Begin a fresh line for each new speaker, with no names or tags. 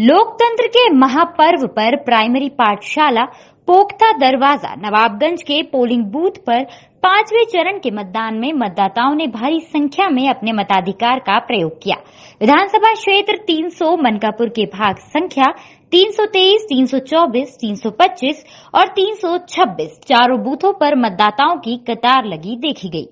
लोकतंत्र के महापर्व पर प्राइमरी पाठशाला पोख्ता दरवाज़ा नवाबगंज के पोलिंग बूथ पर पाँचवें चरण के मतदान में मतदाताओं ने भारी संख्या में अपने मताधिकार का प्रयोग किया। विधानसभा क्षेत्र 300 मनकापुर के भाग संख्या 323, 324, 325 और 326 चारों बूथों पर मतदाताओं की कतार लगी देखी गई।